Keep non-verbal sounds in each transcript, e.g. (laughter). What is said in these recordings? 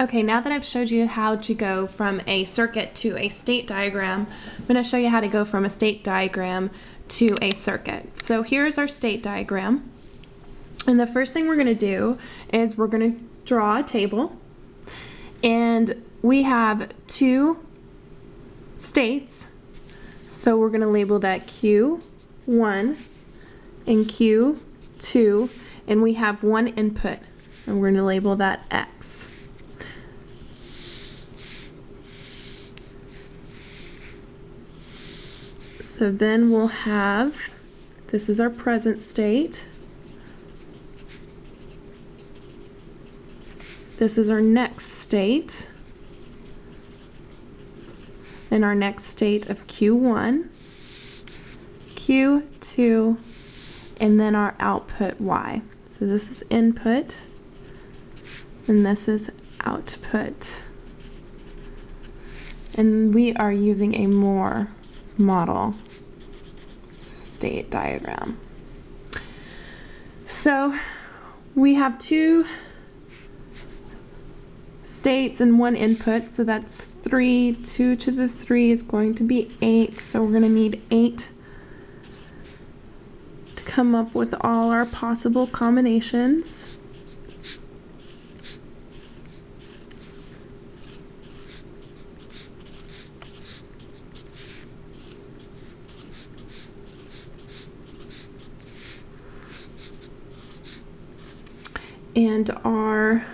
Okay, now that I've showed you how to go from a circuit to a state diagram, I'm going to show you how to go from a state diagram to a circuit. So here's our state diagram. And the first thing we're going to do is we're going to draw a table. And we have two states. So we're going to label that Q1 and Q2. And we have one input. And we're going to label that X. So then we'll have, this is our present state. This is our next state. And our next state of Q1, Q2, and then our output Y. So this is input, and this is output. And we are using a Moore model state diagram. So we have two states and one input, so that's three. Two to the three is going to be eight, so we're going to need eight to come up with all our possible combinations. And our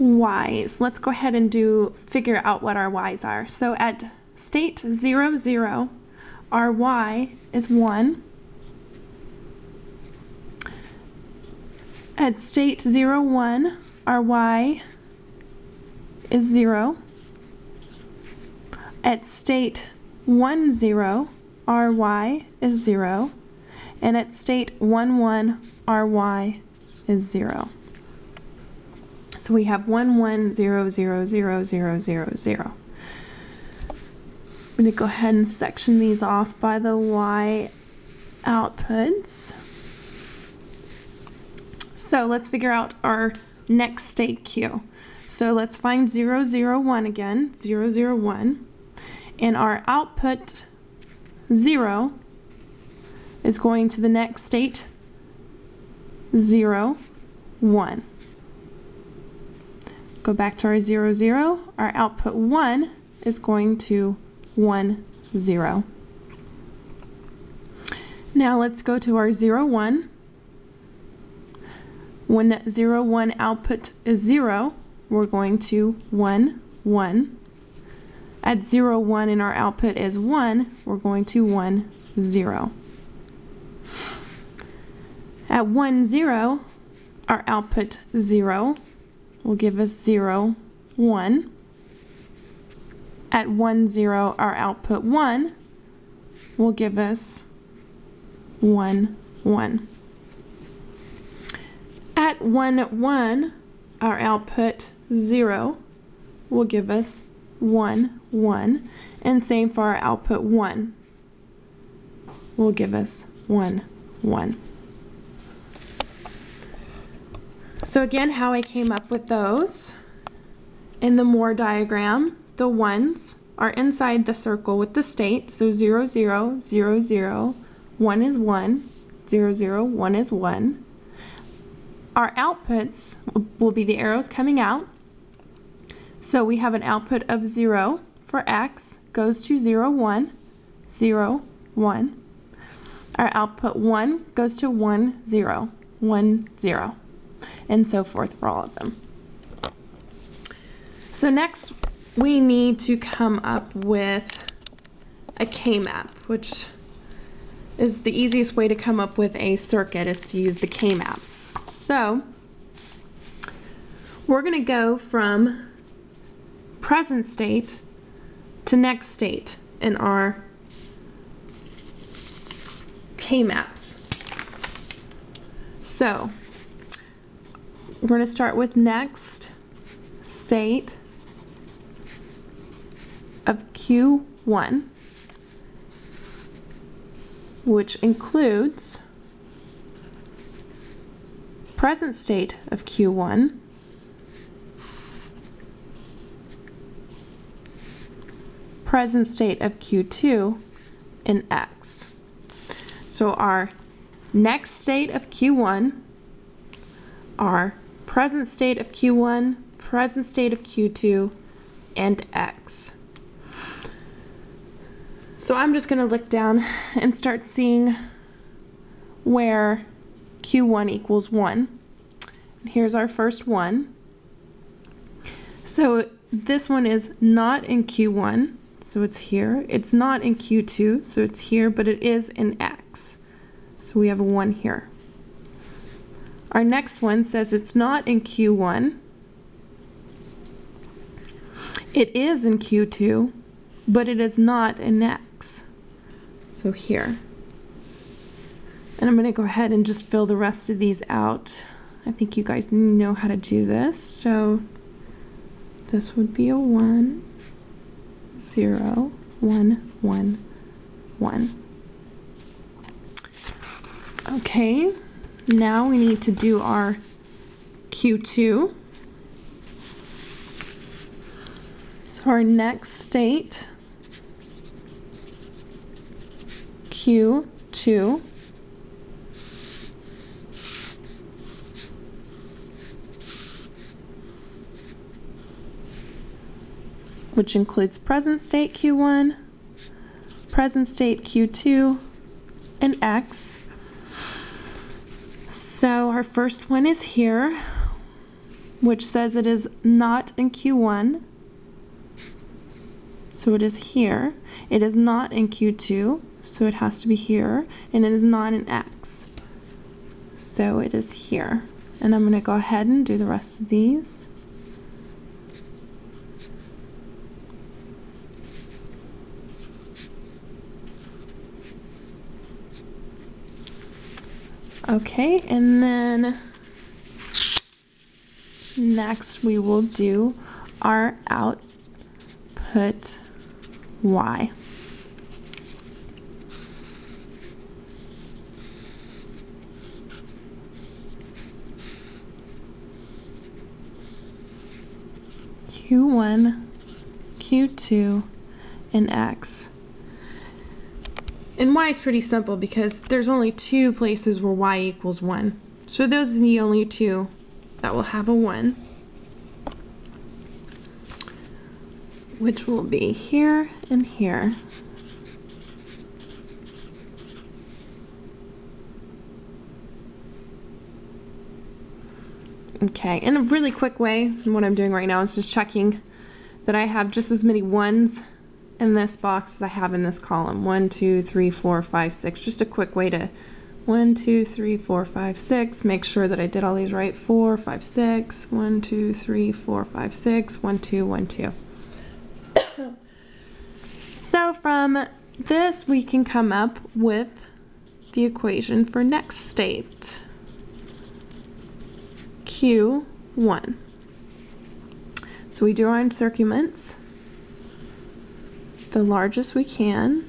y's. Let's go ahead and do figure out what our y's are. So at state 0, 0, our y is 1. At state 0, 1, our y is 0. At state 1, 0, our y is 0. And at state 1, 1, our y is 0. So we have 1, 1, 0, 0, 0, 0, 0, 0. I'm going to go ahead and section these off by the y outputs. So let's figure out our next state Q. So let's find 0, 0, 1 again, 0, 0, 1. And our output 0 is going to the next state 0, 1. Go back to our 0, 0. Our output 1 is going to 1, 0. Now let's go to our 0, 1. When 0, 1 output is 0, we're going to 1, 1. At 0, 1 and our output is 1, we're going to 1, 0. At 1, 0, our output 0 will give us 0, 1. At 1, 0, our output 1 will give us 1, 1. At 1, 1, our output 0 will give us 1, 1. And same for our output 1 will give us 1, 1. So again, how I came up with those. In the Moore diagram, the ones are inside the circle with the state. So 0, 0, 0, 0, 1 is 1, 0, 0, 1 is 1. Our outputs will be the arrows coming out. So we have an output of 0 for x goes to 0, 1, 0, 1. Our output 1 goes to 1, 0, 1, 0 and so forth for all of them. So next we need to come up with a K-map, which is the easiest way to come up with a circuit is to use the K-maps. So we're going to go from present state to next state in our K-maps. So we're going to start with next state of Q1, which includes present state of Q1, present state of Q2, and X. So our next state of Q1, our present state of Q1, present state of Q2, and X. So I'm just going to look down and start seeing where Q1 equals 1. And here's our first one. So this one is not in Q1, so it's here. It's not in Q2, so it's here, but it is in X. So we have a 1 here. Our next one says it's not in Q1. It is in Q2, but it is not in X. So here. And I'm going to go ahead and just fill the rest of these out. I think you guys know how to do this. So this would be a 1, 0, 1, 1, 1. Okay, now we need to do our Q2. So our next state, Q2. which includes present state Q1, present state Q2, and X. So our first one is here, which says it is not in Q1. So it is here. It is not in Q2, so it has to be here. And it is not in X. So it is here. And I'm going to go ahead and do the rest of these. Okay, and then next we will do our output Y. Q1, Q2, and X. And y is pretty simple because there's only two places where y equals 1. So those are the only two that will have a 1. Which will be here and here. Okay, in a really quick way, what I'm doing right now is just checking that I have just as many ones in this box as I have in this column. One, two, three, four, five, six. Just a quick way to one, two, three, four, five, six. Make sure that I did all these right. Four, five, six. One, two, three, four, five, six. One, two, one, two. (coughs) so from this, we can come up with the equation for next state. Q1. So we do our encirclements the largest we can.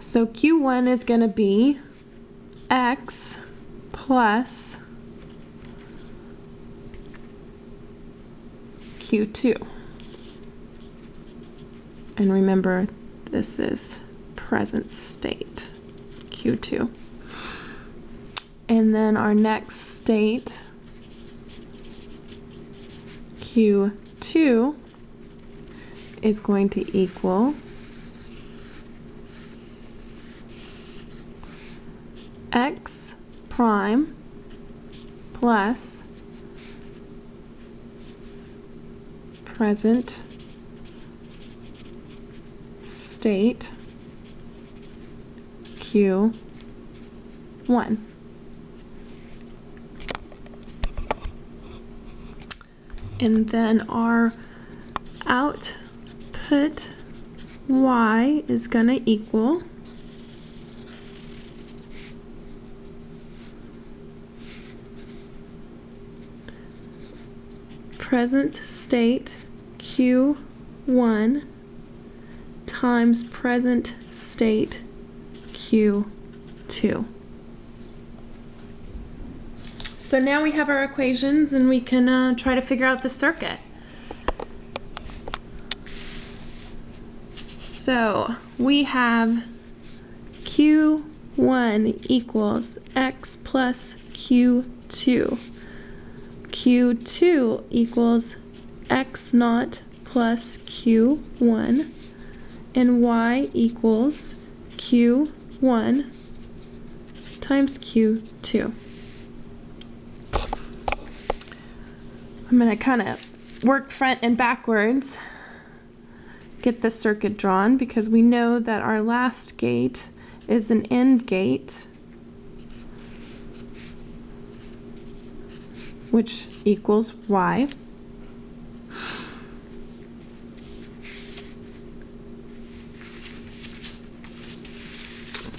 So Q1 is going to be x plus Q2. And remember, this is present state, Q2. And then our next state, Q2, is going to equal x prime plus present state Q1. And then our out put y is going to equal present state Q1 times present state Q2. So now we have our equations and we can uh, try to figure out the circuit. So we have Q1 equals X plus Q2. Q2 equals X naught plus Q1 and Y equals Q1 times Q2. I'm going to kind of work front and backwards, get this circuit drawn because we know that our last gate is an AND gate, which equals Y.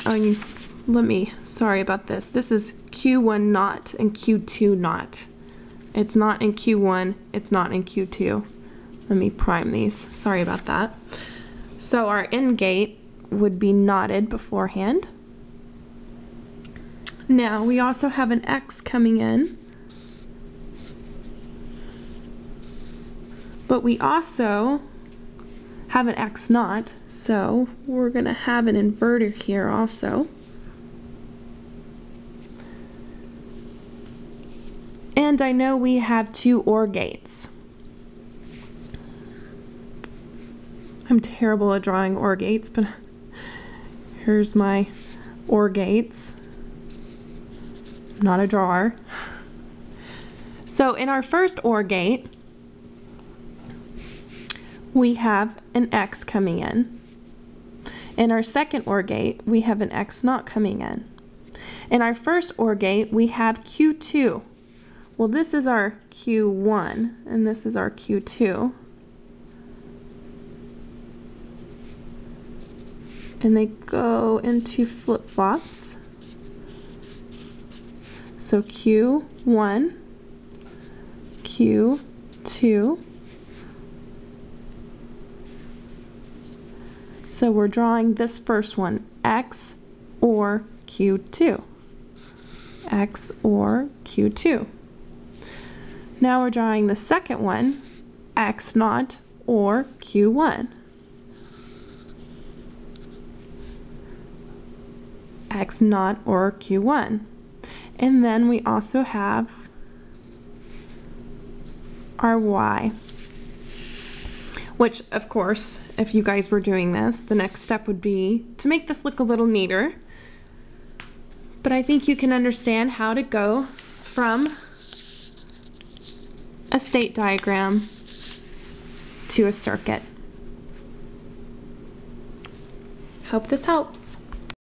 Oh, you, let me, sorry about this. This is Q1 not and Q2 not. It's not in Q1, it's not in Q2. Let me prime these. Sorry about that. So our AND gate would be knotted beforehand. Now we also have an X coming in. But we also have an X naught, so we're going to have an inverter here also. And I know we have two OR gates. I'm terrible at drawing OR gates, but here's my OR gates. Not a drawer. So in our first OR gate, we have an X coming in. In our second OR gate, we have an X not coming in. In our first OR gate, we have Q2. Well, this is our Q1, and this is our Q2. And they go into flip-flops. So Q1, Q2, So we're drawing this first one, X or Q2. X or Q2. Now we're drawing the second one, X naught or Q1. X naught or Q1. And then we also have our Y. Which, of course, if you guys were doing this, the next step would be to make this look a little neater. But I think you can understand how to go from a state diagram to a circuit. Hope this helps.